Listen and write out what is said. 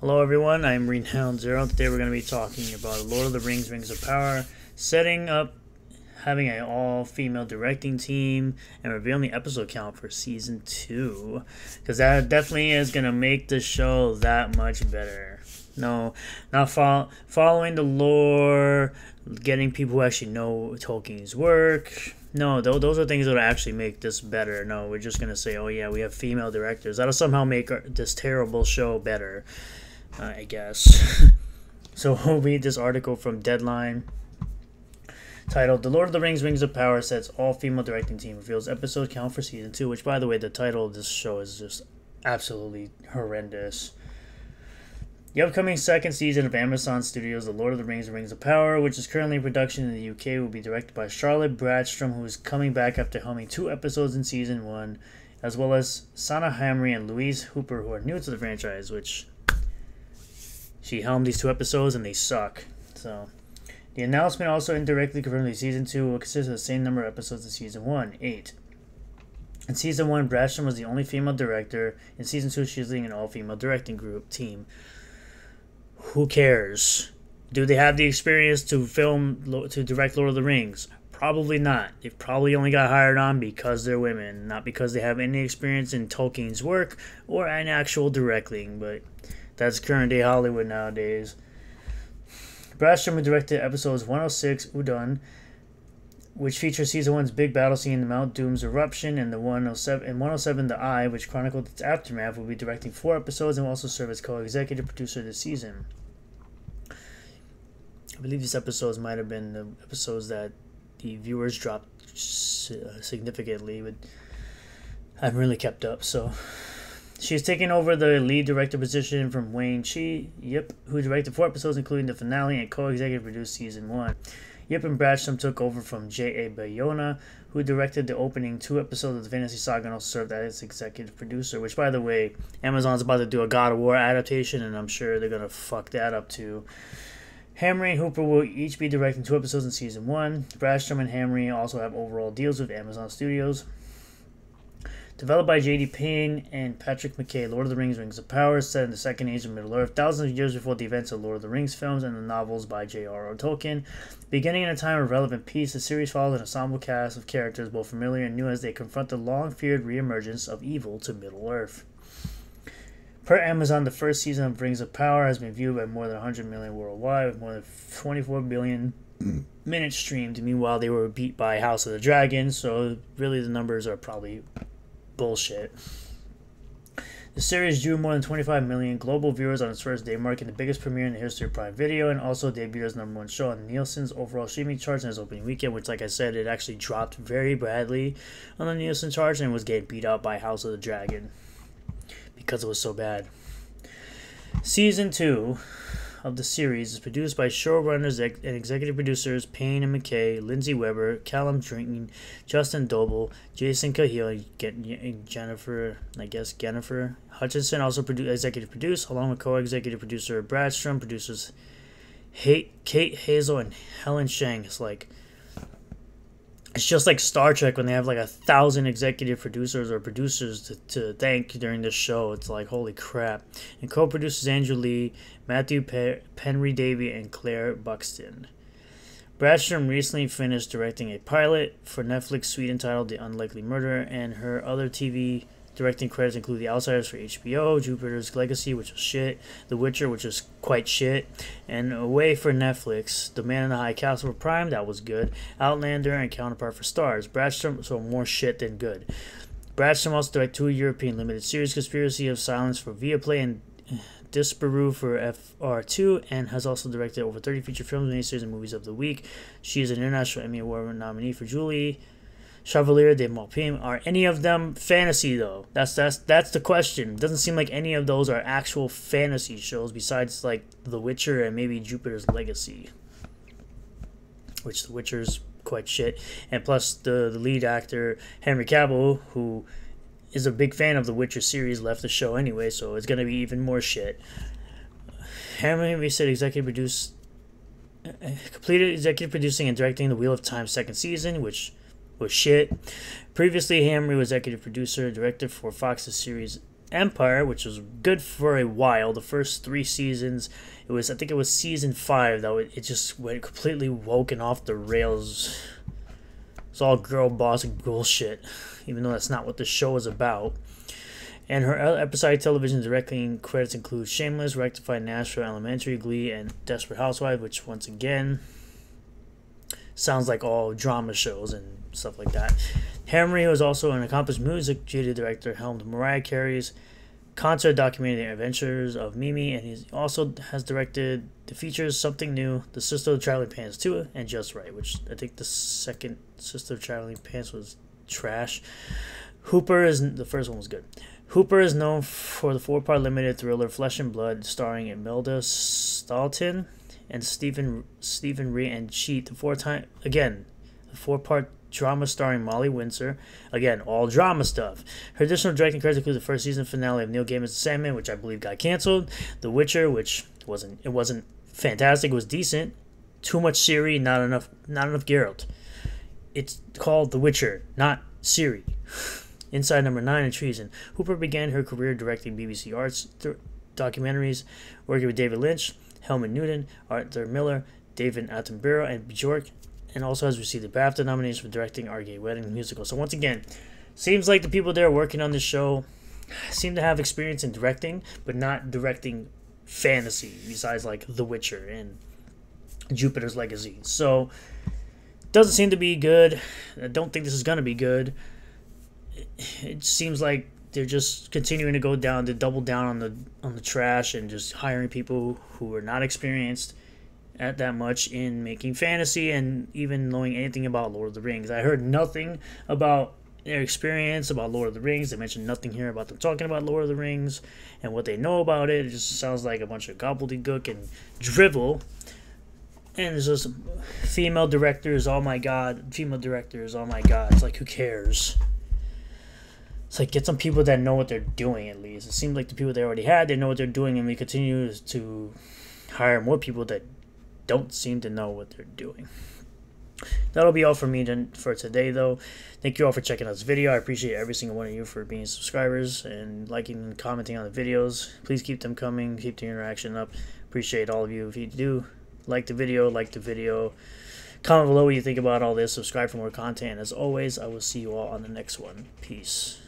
Hello everyone, I'm Renowned Zero. Today we're going to be talking about Lord of the Rings Rings of Power, setting up having an all-female directing team, and revealing the episode count for season two. Because that definitely is going to make the show that much better. No, not fo- following the lore, getting people who actually know Tolkien's work. No, th- those are things that actually make this better. No, we're just going to say, oh yeah, we have female directors. That'll somehow make our, this terrible show better. I guess. so we'll read this article from Deadline titled The Lord of the Rings Rings of Power sets all female directing team reveals episode count for season 2, which by the way the title of this show is just absolutely horrendous. The upcoming second season of Amazon Studios' The Lord of the Rings Rings of Power, which is currently in production in the UK, will be directed by Charlotte Bradstrom, who is coming back after helming two episodes in season 1, as well as Sana Hamri and Louise Hooper, who are new to the franchise, which she helmed these two episodes and they suck. So, the announcement also indirectly confirmed that season two will consist of the same number of episodes as season one, eight. In season one, Bradstrom was the only female director. In season two, she's leading an all-female directing group team. Who cares? Do they have the experience to film to direct Lord of the Rings? Probably not. They've probably only got hired on because they're women, not because they have any experience in Tolkien's work or in actual directing. But that's current day Hollywood nowadays. Bradstrom directed episodes 106 Udûn, which features season one's big battle scene, the Mount Doom's eruption, and the 107 and 107 The Eye, which chronicled its aftermath. Will be directing four episodes and will also serve as co-executive producer this season. I believe these episodes might have been the episodes that the viewers dropped uh, significantly, but I haven't really kept up. So She's taken over the lead director position from Wayne Che, Yip, who directed four episodes, including the finale, and co-executive produced season one. Yip and Bradstrom took over from J.A. Bayona, who directed the opening two episodes of the Fantasy Saga and also served as executive producer. Which, by the way, Amazon's about to do a God of War adaptation, and I'm sure they're gonna fuck that up too. Hamri and Hooper will each be directing two episodes in season one. Bradstrom and Hamri also have overall deals with Amazon Studios. Developed by J.D. Payne and Patrick McKay, Lord of the Rings Rings of Power set in the Second Age of Middle Earth, thousands of years before the events of Lord of the Rings films and the novels by J.R.R. Tolkien. Beginning in a time of relevant peace, the series follows an ensemble cast of characters both familiar and new as they confront the long-feared reemergence of evil to Middle Earth. Per Amazon, the first season of Rings of Power has been viewed by more than 100 million worldwide, with more than 24 billion minutes streamed. Meanwhile, they were beat by House of the Dragon, so really the numbers are probably bullshit. The series drew more than 25 million global viewers on its first day, marking the biggest premiere in the history of Prime Video, and also debuted as number one show on Nielsen's overall streaming charts in its opening weekend, which, like I said, it actually dropped very badly on the Nielsen charts and was getting beat out by House of the Dragon because it was so bad. Season 2 of the series is produced by showrunners and executive producers Payne and McKay, Lindsey Weber, Callum Drinking, Justin Doble, Jason Cahill, and Jennifer, I guess Jennifer Hutchinson also produ- executive produced, along with co-executive producer Bradstrom, producers Kate Hazell and Helen Shang. It's like it's just like Star Trek when they have like a thousand executive producers or producers to, to thank during the show. It's like holy crap. And co-producers Andrew Lee, Matthew Pe- Penry Davey, and Claire Buxton. Bradstrom recently finished directing a pilot for Netflix suite entitled The Unlikely Murder, and her other TV Directing credits include The Outsiders for HBO, Jupiter's Legacy, which was shit, The Witcher, which was quite shit, and Away for Netflix, The Man in the High Castle for Prime, that was good, Outlander, and Counterpart for Starz. Bradstrom, so more shit than good. Bradstrom also directed two European limited series, Conspiracy of Silence for Viaplay and Disparue for FR2, and has also directed over 30 feature films, miniseries, and movies of the week. She is an International Emmy Award nominee for Julie. Chevalier de Maupin. Are any of them fantasy though? That's that's that's the question. Doesn't seem like any of those are actual fantasy shows besides like The Witcher and maybe Jupiter's Legacy. Which The Witcher's quite shit. And plus the, the lead actor Henry Cavill, who is a big fan of the Witcher series, left the show anyway, so it's gonna be even more shit. Henry said executive produced uh, completed executive producing and directing the Wheel of Time second season, which was shit. Previously, Hamri was executive producer, and director for Fox's series Empire, which was good for a while. The first three seasons, it was I think it was season five that it just went completely woken off the rails. It's all girl boss and bullshit, even though that's not what the show is about. And her episodic television directing credits include Shameless, Rectified, Nashville, Elementary, Glee, and Desperate Housewives, which once again sounds like all drama shows and stuff like that. Hamri was also an accomplished music video director, helmed Mariah Carey's concert documentary Adventures of Mimi, and he also has directed the features Something New, The Sister of Traveling Pants 2, and Just Right, which I think the second Sister of Traveling Pants was trash. Hooper is the first one was good. Hooper is known for the four-part limited thriller Flesh and Blood, starring Imelda Staunton and Stephen Stephen Rea and Cheat. The four-time again, the four-part drama starring Molly Windsor. Again, all drama stuff. Her additional directing credits include the first season finale of Neil Gaiman's The Sandman, which I believe got canceled. The Witcher, which wasn't it wasn't fantastic, it was decent. Too much Ciri, not enough not enough Geralt. It's called The Witcher, not Ciri. Inside Number 9 and Treason. Hooper began her career directing BBC Arts documentaries, working with David Lynch, Helmut Newton, Arthur Miller, David Attenborough, and Bjork, and also has received a BAFTA nomination for directing Our Gay Wedding musical. So once again, seems like the people there working on this show seem to have experience in directing, but not directing fantasy, besides like The Witcher and Jupiter's Legacy. So doesn't seem to be good. I don't think this is gonna be good it seems like they're just continuing to go down to double down on the on the trash and just hiring people who are not experienced at that much in making fantasy and even knowing anything about Lord of the Rings. I heard nothing about their experience about Lord of the Rings. They mentioned nothing here about them talking about Lord of the Rings and what they know about it. It just sounds like a bunch of gobbledygook and drivel. And there's just female directors, oh my god, female directors, oh my god. It's like, who cares? Like get some people that know what they're doing at least. It seems like the people they already had, they know what they're doing, and we continue to hire more people that don't seem to know what they're doing. That'll be all for me for today, though. Thank you all for checking out this video. I appreciate every single one of you for being subscribers and liking and commenting on the videos. Please keep them coming. Keep the interaction up. Appreciate all of you. If you do like the video, like the video. Comment below what you think about all this. Subscribe for more content. As always, I will see you all on the next one. Peace.